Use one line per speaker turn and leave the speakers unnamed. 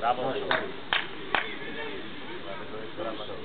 Bravo.
Bravo.